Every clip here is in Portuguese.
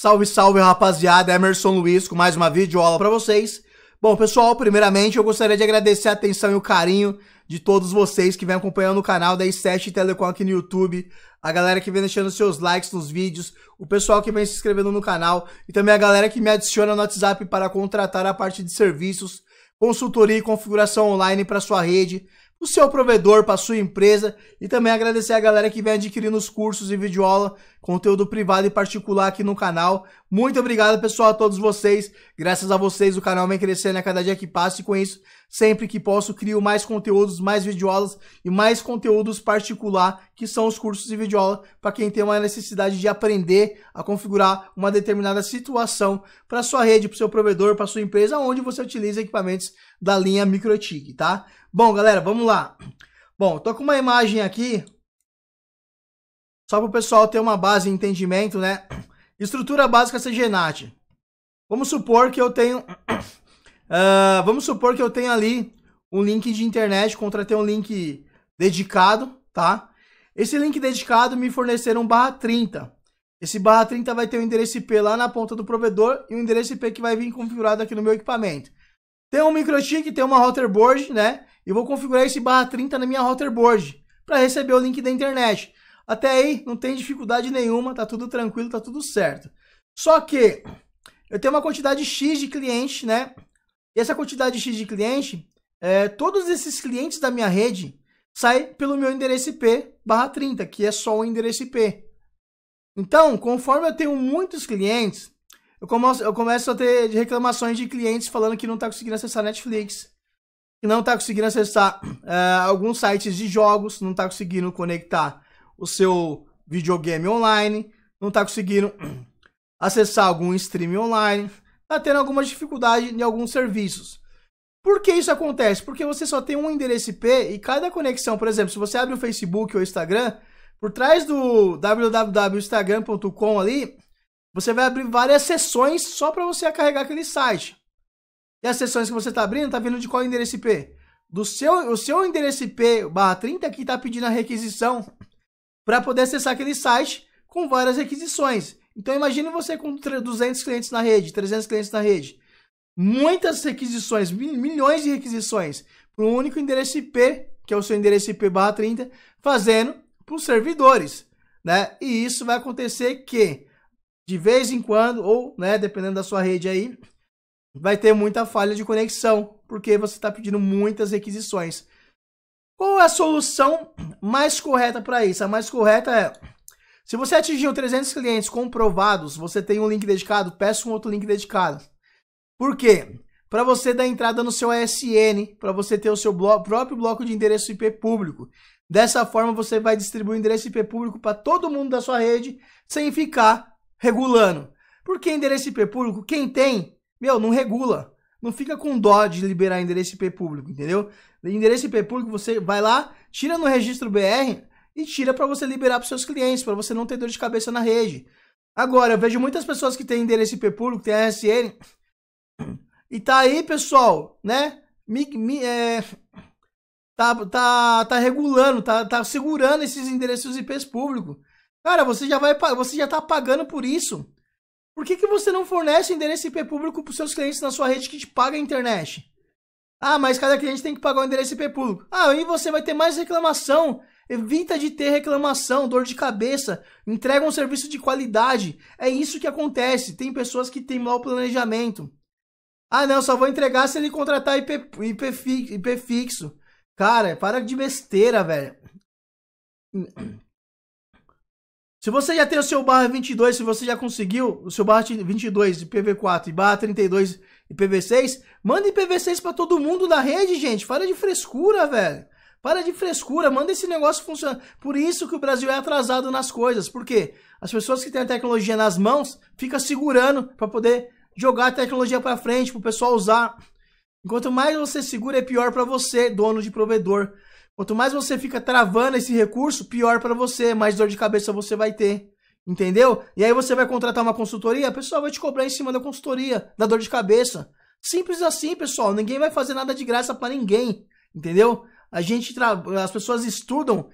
Salve, salve, rapaziada. Emerson Luiz com mais uma videoaula para vocês. Bom, pessoal, primeiramente eu gostaria de agradecer a atenção e o carinho de todos vocês que vem acompanhando o canal da i7 Telecom aqui no YouTube, a galera que vem deixando seus likes nos vídeos, o pessoal que vem se inscrevendo no canal e também a galera que me adiciona no WhatsApp para contratar a parte de serviços, consultoria e configuração online para sua rede, o seu provedor, para sua empresa e também agradecer a galera que vem adquirindo os cursos e videoaula, conteúdo privado e particular aqui no canal. Muito obrigado, pessoal, a todos vocês. Graças a vocês o canal vem crescendo a cada dia que passa e com isso, sempre que posso, crio mais conteúdos, mais videoaulas e mais conteúdos particular, que são os cursos e videoaula para quem tem uma necessidade de aprender a configurar uma determinada situação para sua rede, para seu provedor, para sua empresa, onde você utiliza equipamentos da linha MikroTik, tá? Bom, galera, vamos lá. Bom, tô com uma imagem aqui, só para o pessoal ter uma base de entendimento, né? Estrutura básica CGNAT. Vamos supor que eu tenho... Uh, vamos supor que eu tenho ali um link de internet, contratei um link dedicado, tá? Esse link dedicado me forneceram um barra 30. Esse barra 30 vai ter o um endereço IP lá na ponta do provedor e o um endereço IP que vai vir configurado aqui no meu equipamento. Tem um microchip, tem uma router board, né? E vou configurar esse barra 30 na minha router board para receber o link da internet. Até aí não tem dificuldade nenhuma, tá tudo tranquilo, tá tudo certo. Só que eu tenho uma quantidade X de clientes, né? E essa quantidade X de cliente, é, todos esses clientes da minha rede saem pelo meu endereço IP barra 30, que é só o endereço IP. Então, conforme eu tenho muitos clientes, eu começo, eu começo a ter reclamações de clientes falando que não está conseguindo acessar Netflix, que não está conseguindo acessar uh, alguns sites de jogos, não está conseguindo conectar o seu videogame online, não está conseguindo acessar algum stream online, está tendo alguma dificuldade em alguns serviços. Por que isso acontece? Porque você só tem um endereço IP e cada conexão, por exemplo, se você abre o Facebook ou o Instagram, por trás do www.instagram.com ali, você vai abrir várias sessões só para você carregar aquele site. E as sessões que você está abrindo, está vindo de qual endereço IP? Do seu, o seu endereço IP barra 30 que está pedindo a requisição para poder acessar aquele site com várias requisições. Então imagine você com 200 clientes na rede, 300 clientes na rede. Muitas requisições, milhões de requisições para um único endereço IP, que é o seu endereço IP barra 30, fazendo para os servidores. Né? E isso vai acontecer que de vez em quando, ou, né, dependendo da sua rede aí, vai ter muita falha de conexão, porque você está pedindo muitas requisições. Qual é a solução mais correta para isso? A mais correta é, se você atingiu 300 clientes comprovados, você tem um link dedicado, peça um outro link dedicado. Por quê? Para você dar entrada no seu ASN, para você ter o seu blo próprio bloco de endereço IP público. Dessa forma, você vai distribuir o endereço IP público para todo mundo da sua rede, sem ficar regulando. Porque endereço IP público, quem tem, meu, não regula. Não fica com dó de liberar endereço IP público, entendeu? Endereço IP público, você vai lá, tira no registro BR e tira para você liberar para seus clientes, para você não ter dor de cabeça na rede. Agora, eu vejo muitas pessoas que têm endereço IP público, tem ASN, e tá aí, pessoal, né? É, tá, tá, tá regulando, tá, tá segurando esses endereços IPs públicos. Cara, você já vai você já tá pagando por isso. Por que, que você não fornece endereço IP público para os seus clientes na sua rede que te paga a internet? Ah, mas cada cliente tem que pagar o endereço IP público. Ah, aí você vai ter mais reclamação. Evita de ter reclamação, dor de cabeça. Entrega um serviço de qualidade. É isso que acontece. Tem pessoas que têm mau planejamento. Ah, não, só vou entregar se ele contratar IP, IP, IP fixo. Cara, para de besteira, velho. Se você já tem o seu barra 22, se você já conseguiu o seu barra 22 IPv4 e barra 32 IPv6, manda IPv6 para todo mundo da rede, gente. Para de frescura, velho. Para de frescura, manda esse negócio funcionar. Por isso que o Brasil é atrasado nas coisas. Por quê? As pessoas que têm a tecnologia nas mãos ficam segurando para poder jogar a tecnologia para frente, para o pessoal usar. Enquanto mais você segura, é pior para você, dono de provedor. Quanto mais você fica travando esse recurso, pior para você, mais dor de cabeça você vai ter. Entendeu? E aí você vai contratar uma consultoria, a pessoa vai te cobrar em cima da consultoria, da dor de cabeça. Simples assim, pessoal. Ninguém vai fazer nada de graça para ninguém. Entendeu? A gente tra... as pessoas estudam,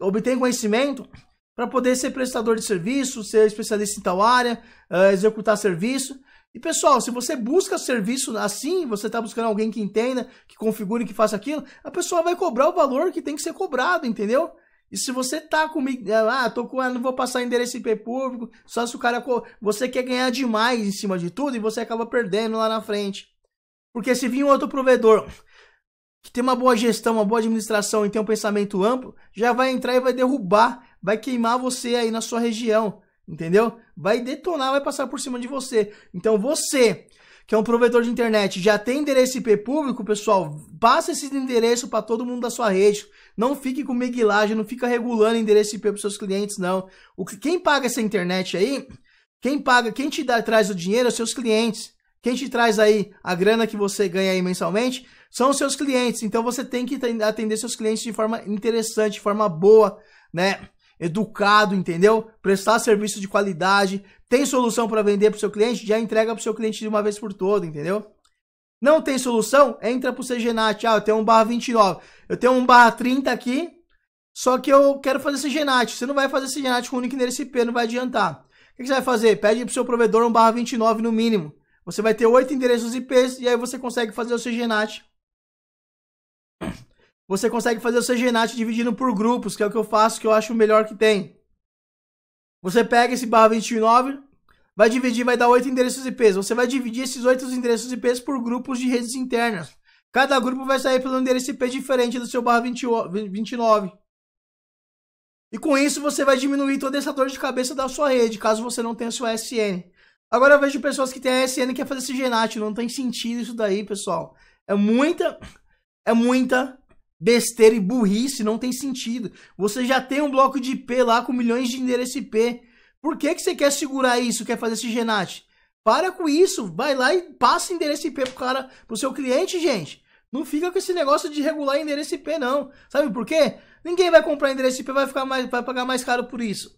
obtêm conhecimento para poder ser prestador de serviço, ser especialista em tal área, uh, executar serviço. E pessoal, se você busca serviço assim, você está buscando alguém que entenda, que configure, que faça aquilo, a pessoa vai cobrar o valor que tem que ser cobrado, entendeu? E se você tá comigo, ah, tô com, não vou passar endereço IP público, só se o cara, você quer ganhar demais em cima de tudo e você acaba perdendo lá na frente. Porque se vir um outro provedor que tem uma boa gestão, uma boa administração e tem um pensamento amplo, já vai entrar e vai derrubar, vai queimar você aí na sua região entendeu? Vai detonar, vai passar por cima de você. Então você, que é um provedor de internet, já tem endereço IP público, pessoal, passa esse endereço para todo mundo da sua rede. Não fique com miguelagem, não fica regulando endereço IP para seus clientes, não. O que, quem paga essa internet aí, quem paga, quem te dá, traz o dinheiro, é seus clientes. Quem te traz aí a grana que você ganha aí mensalmente são os seus clientes. Então você tem que atender seus clientes de forma interessante, de forma boa, né? Educado, entendeu? Prestar serviço de qualidade, tem solução para vender para o seu cliente, já entrega para o seu cliente de uma vez por toda, entendeu? Não tem solução? Entra para o CGNAT. Ah, eu tenho um barra 29, eu tenho um barra 30 aqui, só que eu quero fazer CGNAT. Você não vai fazer CGNAT com o único endereço IP, não vai adiantar. O que você vai fazer? Pede para o seu provedor um barra 29 no mínimo. Você vai ter oito endereços IPs e aí você consegue fazer o CGNAT você consegue fazer o CGNAT dividindo por grupos, que é o que eu faço, que eu acho o melhor que tem. Você pega esse barra 29, vai dividir, vai dar 8 endereços IPs. Você vai dividir esses 8 endereços IPs por grupos de redes internas. Cada grupo vai sair pelo endereço IP diferente do seu barra 29. E com isso você vai diminuir toda essa dor de cabeça da sua rede, caso você não tenha sua SN. Agora eu vejo pessoas que têm a SN e querem fazer CGNAT. Não tem sentido isso daí, pessoal. É muita, é muita besteira e burrice, não tem sentido. Você já tem um bloco de IP lá com milhões de endereço IP. Por que, que você quer segurar isso, quer fazer esse genate? Para com isso, vai lá e passa endereço IP pro cara, pro seu cliente, gente. Não fica com esse negócio de regular endereço IP, não. Sabe por quê? Ninguém vai comprar endereço IP, vai, ficar mais, vai pagar mais caro por isso.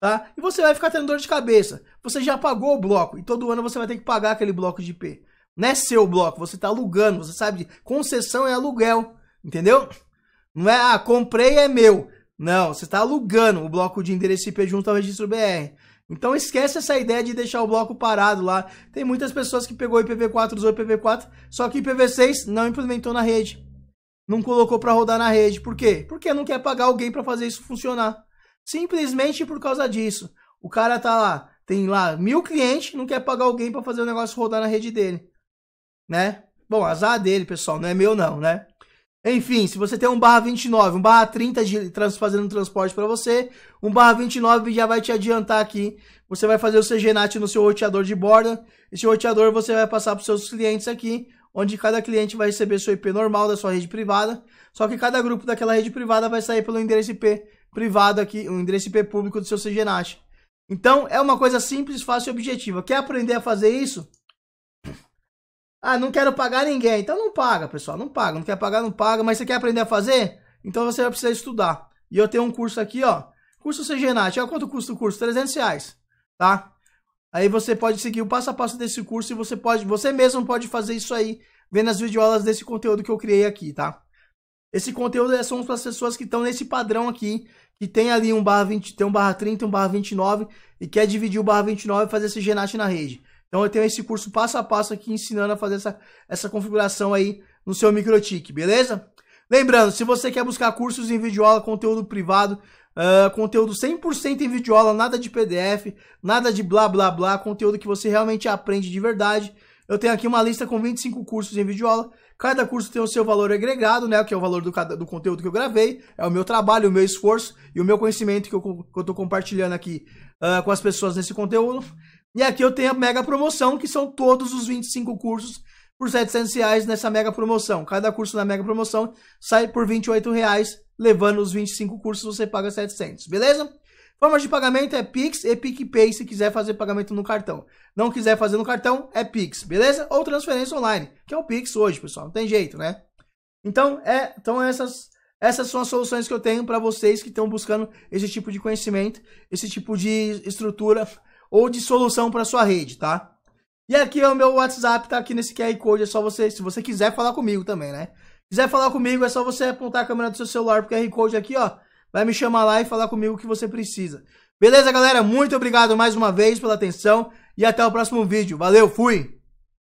Tá? E você vai ficar tendo dor de cabeça. Você já pagou o bloco e todo ano você vai ter que pagar aquele bloco de IP. Não é seu bloco, você está alugando, você sabe, concessão é aluguel. Entendeu? Não é, ah, comprei é meu. Não, você está alugando o bloco de endereço IP junto ao registro BR. Então esquece essa ideia de deixar o bloco parado lá. Tem muitas pessoas que pegou IPv4, usou IPv4, só que IPv6 não implementou na rede. Não colocou para rodar na rede. Por quê? Porque não quer pagar alguém para fazer isso funcionar. Simplesmente por causa disso. O cara tá lá, tem lá mil clientes, não quer pagar alguém para fazer o negócio rodar na rede dele. Né? Bom, azar dele, pessoal, não é meu não, né? Enfim, se você tem um barra 29, um barra 30 de trans, fazendo transporte para você, um barra 29 já vai te adiantar aqui. Você vai fazer o CGNAT no seu roteador de borda. Esse roteador você vai passar para os seus clientes aqui, onde cada cliente vai receber seu IP normal da sua rede privada. Só que cada grupo daquela rede privada vai sair pelo endereço IP privado aqui, o endereço IP público do seu CGNAT. Então, é uma coisa simples, fácil e objetiva. Quer aprender a fazer isso? Ah, não quero pagar ninguém. Então não paga, pessoal. Não paga. Não quer pagar, não paga. Mas você quer aprender a fazer? Então você vai precisar estudar. E eu tenho um curso aqui, ó. Curso CGNAT. Olha quanto custa o curso? 300 reais. Tá? Aí você pode seguir o passo a passo desse curso e você pode, você mesmo pode fazer isso aí, vendo as videoaulas desse conteúdo que eu criei aqui, tá? Esse conteúdo é só para as pessoas que estão nesse padrão aqui, que tem ali um barra 20, tem um barra 30, um barra 29 e quer dividir o barra 29 e fazer esse GNAT na rede. Então eu tenho esse curso passo a passo aqui ensinando a fazer essa, essa configuração aí no seu MikroTik, beleza? Lembrando, se você quer buscar cursos em videoaula, conteúdo privado, uh, conteúdo 100% em videoaula, nada de PDF, nada de blá blá blá, conteúdo que você realmente aprende de verdade, eu tenho aqui uma lista com 25 cursos em videoaula. Cada curso tem o seu valor agregado, né? Que é o valor do, do conteúdo que eu gravei. É o meu trabalho, o meu esforço e o meu conhecimento que eu, que eu tô compartilhando aqui uh, com as pessoas nesse conteúdo. E aqui eu tenho a mega promoção, que são todos os 25 cursos por 700 reais nessa mega promoção. Cada curso na mega promoção sai por 28 reais, levando os 25 cursos você paga 700, beleza? Forma de pagamento é Pix e PicPay se quiser fazer pagamento no cartão. Não quiser fazer no cartão, é Pix, beleza? Ou transferência online, que é o Pix hoje, pessoal. Não tem jeito, né? Então, é, então essas, essas são as soluções que eu tenho para vocês que estão buscando esse tipo de conhecimento, esse tipo de estrutura ou de solução para sua rede, tá? E aqui é o meu WhatsApp, tá aqui nesse QR Code, é só você, se você quiser falar comigo também, né? Quiser falar comigo, é só você apontar a câmera do seu celular pro QR Code aqui, ó. vai me chamar lá e falar comigo o que você precisa. Beleza, galera? Muito obrigado mais uma vez pela atenção e até o próximo vídeo. Valeu, fui!